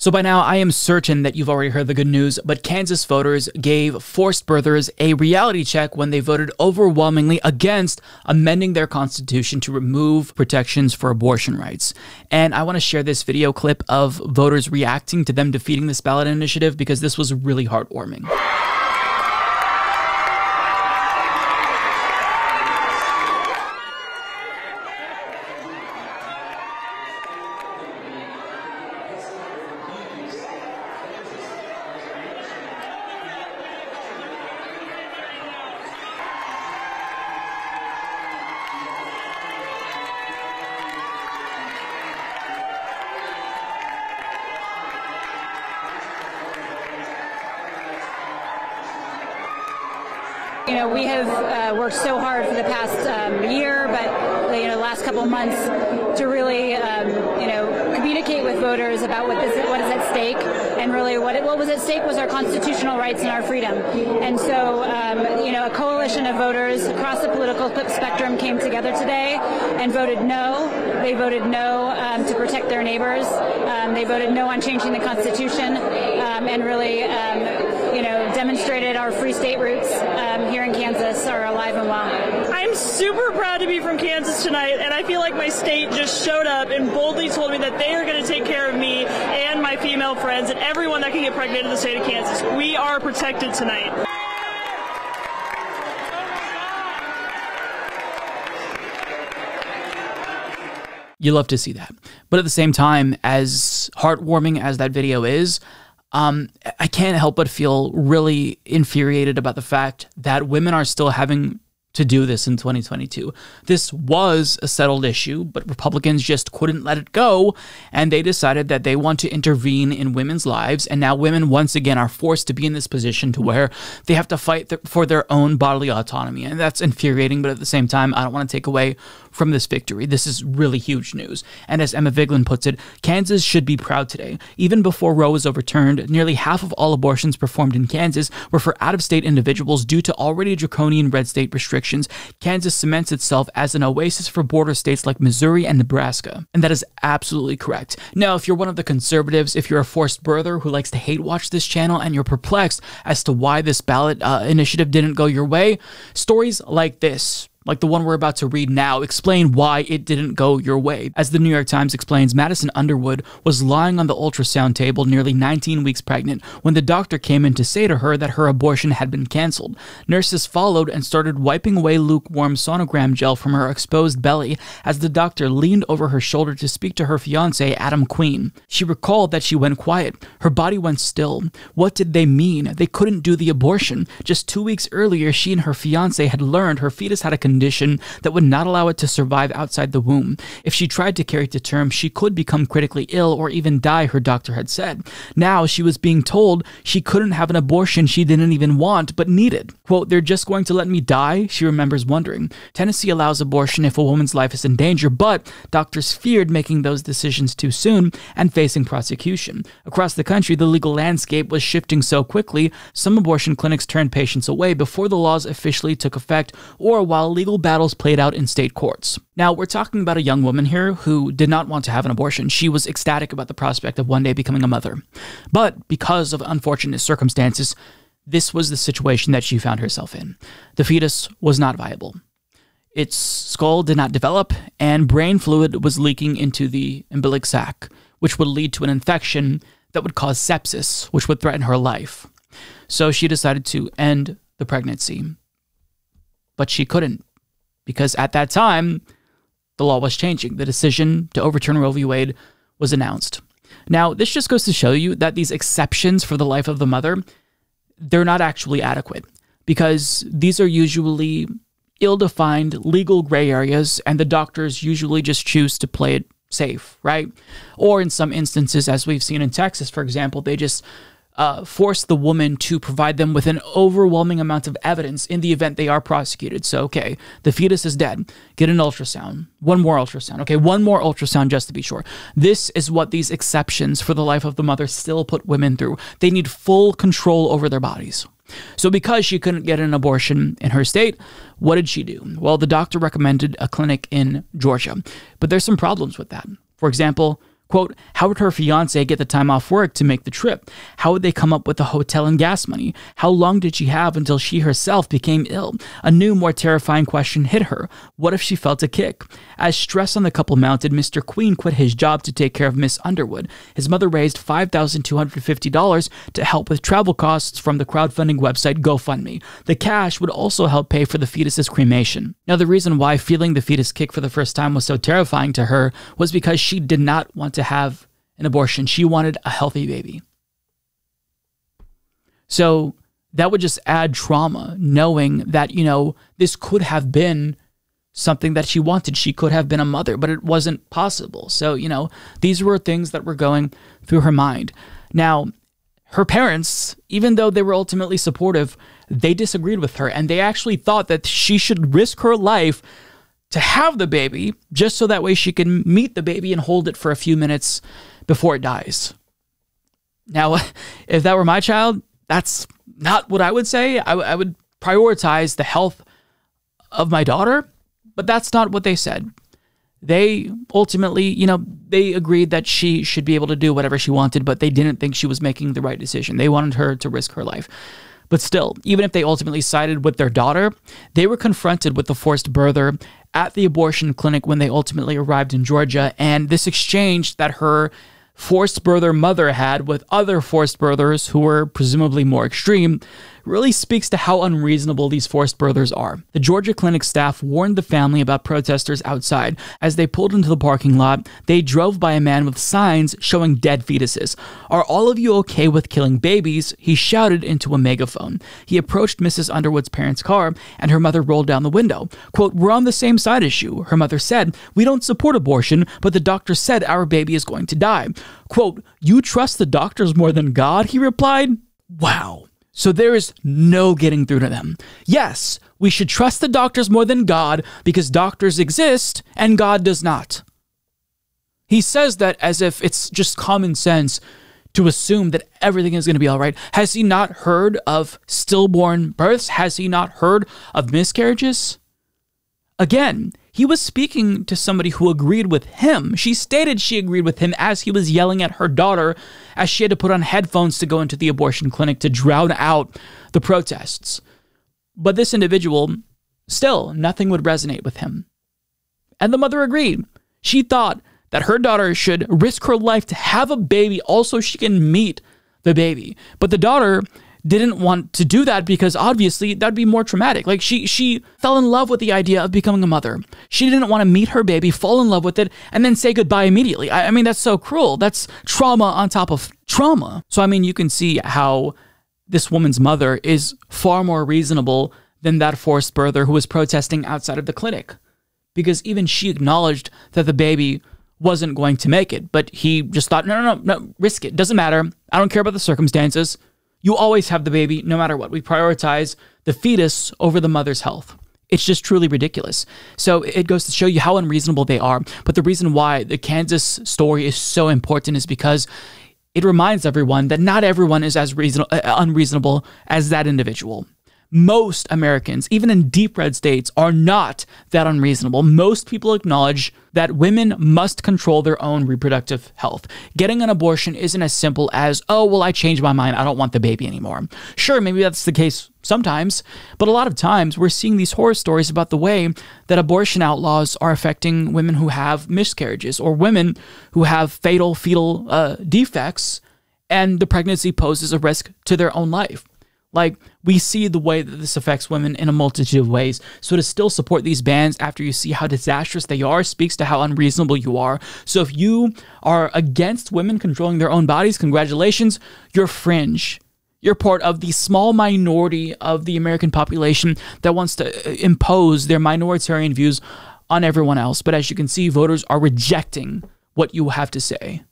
So by now, I am certain that you've already heard the good news, but Kansas voters gave forced birthers a reality check when they voted overwhelmingly against amending their constitution to remove protections for abortion rights. And I want to share this video clip of voters reacting to them defeating this ballot initiative because this was really heartwarming. Know, we have uh, worked so hard for the past um, year, but you know, the last couple months to really, um, you know, communicate with voters about what this, what is at stake, and really what it, what was at stake was our constitutional rights and our freedom. And so, um, you know, a coalition of voters across the political spectrum came together today and voted no. They voted no um, to protect their neighbors. Um, they voted no on changing the Constitution, um, and really, you know, demonstrated our free state roots um, here in Kansas are alive and well. I'm super proud to be from Kansas tonight, and I feel like my state just showed up and boldly told me that they are going to take care of me and my female friends and everyone that can get pregnant in the state of Kansas. We are protected tonight. You love to see that. But at the same time, as heartwarming as that video is, um, I can't help but feel really infuriated about the fact that women are still having to do this in 2022. This was a settled issue, but Republicans just couldn't let it go, and they decided that they want to intervene in women's lives, and now women once again are forced to be in this position to where they have to fight th for their own bodily autonomy, and that's infuriating, but at the same time, I don't want to take away from this victory. This is really huge news. And as Emma Vigeland puts it, Kansas should be proud today. Even before Roe was overturned, nearly half of all abortions performed in Kansas were for out of state individuals due to already draconian red state restrictions restrictions, Kansas cements itself as an oasis for border states like Missouri and Nebraska. And that is absolutely correct. Now, if you're one of the conservatives, if you're a forced birther who likes to hate watch this channel and you're perplexed as to why this ballot uh, initiative didn't go your way, stories like this like the one we're about to read now, explain why it didn't go your way. As the New York Times explains, Madison Underwood was lying on the ultrasound table nearly 19 weeks pregnant when the doctor came in to say to her that her abortion had been canceled. Nurses followed and started wiping away lukewarm sonogram gel from her exposed belly as the doctor leaned over her shoulder to speak to her fiance, Adam Queen. She recalled that she went quiet. Her body went still. What did they mean? They couldn't do the abortion. Just two weeks earlier, she and her fiance had learned her fetus had a condition that would not allow it to survive outside the womb. If she tried to carry it to term, she could become critically ill or even die, her doctor had said. Now she was being told she couldn't have an abortion she didn't even want but needed. Quote, they're just going to let me die? She remembers wondering. Tennessee allows abortion if a woman's life is in danger, but doctors feared making those decisions too soon and facing prosecution. Across the country, the legal landscape was shifting so quickly, some abortion clinics turned patients away before the laws officially took effect or while legal battles played out in state courts. Now, we're talking about a young woman here who did not want to have an abortion. She was ecstatic about the prospect of one day becoming a mother. But because of unfortunate circumstances, this was the situation that she found herself in. The fetus was not viable. Its skull did not develop, and brain fluid was leaking into the umbilic sac, which would lead to an infection that would cause sepsis, which would threaten her life. So she decided to end the pregnancy. But she couldn't because at that time, the law was changing. The decision to overturn Roe v. Wade was announced. Now, this just goes to show you that these exceptions for the life of the mother, they're not actually adequate because these are usually ill-defined legal gray areas and the doctors usually just choose to play it safe, right? Or in some instances as we've seen in Texas, for example, they just uh, force the woman to provide them with an overwhelming amount of evidence in the event they are prosecuted. So, okay, the fetus is dead. Get an ultrasound. One more ultrasound. Okay, one more ultrasound just to be sure. This is what these exceptions for the life of the mother still put women through. They need full control over their bodies. So, because she couldn't get an abortion in her state, what did she do? Well, the doctor recommended a clinic in Georgia, but there's some problems with that. For example, Quote, how would her fiance get the time off work to make the trip? How would they come up with the hotel and gas money? How long did she have until she herself became ill? A new, more terrifying question hit her. What if she felt a kick? As stress on the couple mounted, Mr. Queen quit his job to take care of Miss Underwood. His mother raised $5,250 to help with travel costs from the crowdfunding website GoFundMe. The cash would also help pay for the fetus's cremation. Now, the reason why feeling the fetus kick for the first time was so terrifying to her was because she did not want to to have an abortion. She wanted a healthy baby. So that would just add trauma, knowing that, you know, this could have been something that she wanted. She could have been a mother, but it wasn't possible. So, you know, these were things that were going through her mind. Now, her parents, even though they were ultimately supportive, they disagreed with her and they actually thought that she should risk her life to have the baby just so that way she can meet the baby and hold it for a few minutes before it dies. Now, if that were my child, that's not what I would say. I, I would prioritize the health of my daughter, but that's not what they said. They ultimately, you know, they agreed that she should be able to do whatever she wanted, but they didn't think she was making the right decision. They wanted her to risk her life. But still, even if they ultimately sided with their daughter, they were confronted with the forced birther at the abortion clinic when they ultimately arrived in Georgia. And this exchange that her forced birther mother had with other forced birthers who were presumably more extreme really speaks to how unreasonable these forced birthers are. The Georgia clinic staff warned the family about protesters outside. As they pulled into the parking lot, they drove by a man with signs showing dead fetuses. Are all of you okay with killing babies? He shouted into a megaphone. He approached Mrs. Underwood's parents' car, and her mother rolled down the window. Quote, We're on the same side as you. Her mother said, We don't support abortion, but the doctor said our baby is going to die. Quote, You trust the doctors more than God? He replied. Wow. So there is no getting through to them. Yes, we should trust the doctors more than God because doctors exist and God does not. He says that as if it's just common sense to assume that everything is going to be all right. Has he not heard of stillborn births? Has he not heard of miscarriages? Again, he was speaking to somebody who agreed with him. She stated she agreed with him as he was yelling at her daughter as she had to put on headphones to go into the abortion clinic to drown out the protests. But this individual, still, nothing would resonate with him. And the mother agreed. She thought that her daughter should risk her life to have a baby, also, she can meet the baby. But the daughter didn't want to do that because obviously that'd be more traumatic. Like she she fell in love with the idea of becoming a mother. She didn't want to meet her baby, fall in love with it, and then say goodbye immediately. I, I mean, that's so cruel. That's trauma on top of trauma. So I mean, you can see how this woman's mother is far more reasonable than that forced birther who was protesting outside of the clinic. Because even she acknowledged that the baby wasn't going to make it, but he just thought, no, no, no, no, risk it. Doesn't matter. I don't care about the circumstances. You always have the baby no matter what. We prioritize the fetus over the mother's health. It's just truly ridiculous. So it goes to show you how unreasonable they are. But the reason why the Kansas story is so important is because it reminds everyone that not everyone is as reason- uh, unreasonable as that individual most Americans, even in deep red states, are not that unreasonable. Most people acknowledge that women must control their own reproductive health. Getting an abortion isn't as simple as, oh, well, I changed my mind. I don't want the baby anymore. Sure, maybe that's the case sometimes, but a lot of times we're seeing these horror stories about the way that abortion outlaws are affecting women who have miscarriages or women who have fatal fetal uh, defects and the pregnancy poses a risk to their own life. Like, we see the way that this affects women in a multitude of ways. So, to still support these bans after you see how disastrous they are speaks to how unreasonable you are. So, if you are against women controlling their own bodies, congratulations, you're fringe. You're part of the small minority of the American population that wants to uh, impose their minoritarian views on everyone else. But as you can see, voters are rejecting what you have to say.